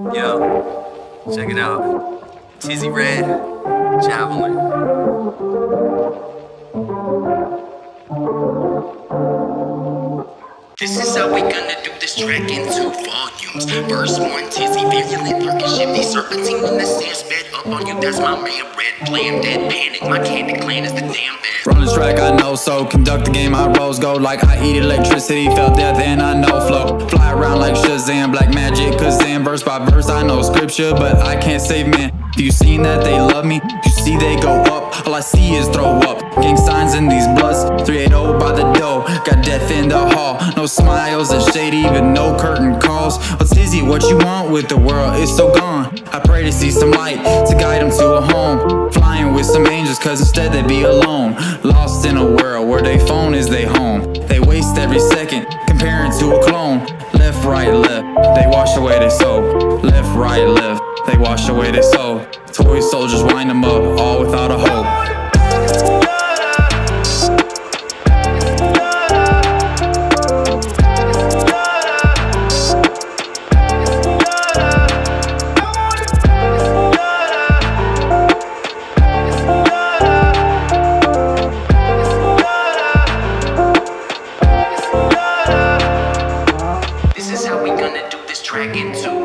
Yo, check it out. Tizzy Red, Javelin. This is how we gonna do this track in two volumes. Verse one, Tizzy, virulent, lurking, shifty, serpentine in the sand, sped up on you. That's my man, red, blam, dead panic. My candy clan is the damn best. From this track, I know so. Conduct the game, I rose gold like I eat electricity. Felt death and I know flow. Fly verse by verse, I know scripture, but I can't save man. You seen that they love me, you see they go up. All I see is throw up. Gang signs in these bloods, 380 by the dough. Got death in the hall. No smiles and shade, even no curtain calls. What's Tizzy, what you want with the world? It's so gone. I pray to see some light to guide them to a home. Flying with some angels, cause instead they be alone. Lost in a world where they phone is they home. They waste every second, comparing to a clone. Left, right, left, they wash away their soul. Toy soldiers wind them up, all without a hope.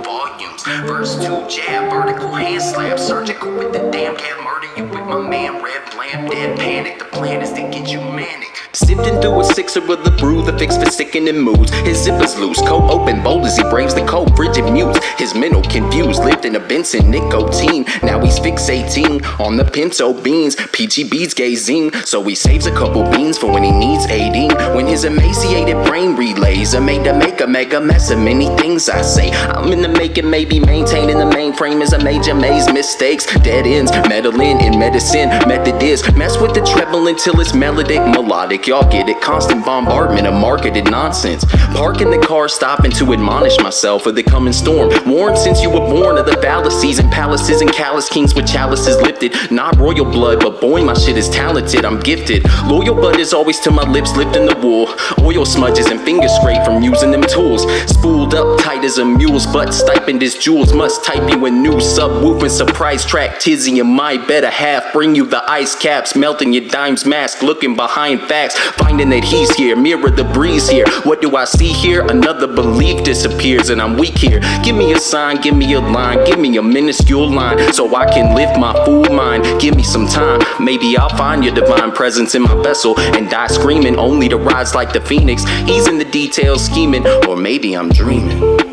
Volumes. Verse two, Jav, vertical hand slap, surgical with the damn cat, murder you with my man, red blam, dead panic. The plan is to get you manic. Sifting through a sixer of the brew, the fix for sickening moods. His zipper's loose, coat open, bold as he braves mental confused, lived in a Benson nicotine. Now he's fixating on the pinto beans. PGB's gazing, so he saves a couple beans for when he needs aiding. When his emaciated brain relays are made to make a mega mess of many things I say. I'm in the making, maybe maintaining the mainframe is a major maze. Mistakes, dead ends, meddling in medicine. Method is mess with the treble until it's melodic, melodic. Y'all get it. Constant bombardment of marketed nonsense. Parking the car, stopping to admonish myself of the coming storm. Warned since you were born of the fallacies and palaces and callous kings with chalices lifted. Not royal blood, but boy, my shit is talented. I'm gifted. Loyal bud is always to my lips, lifting the wool. Oil smudges and finger scrape from using them tools. Spooled up tight as a mule's butt. Stipend is jewels. Must type you a new subwoofer surprise track. Tizzy and my better half bring you the ice caps, melting your dime's mask. Looking behind facts, finding that he's here. Mirror the breeze here. What do I see here? Another belief disappears, and I'm weak here. Give me a sign, give me a line, give me a minuscule line so I can lift my fool mind. Give me some time, maybe I'll find your divine presence in my vessel and die screaming, only to rise like the phoenix. He's in the details scheming, or maybe I'm dreaming.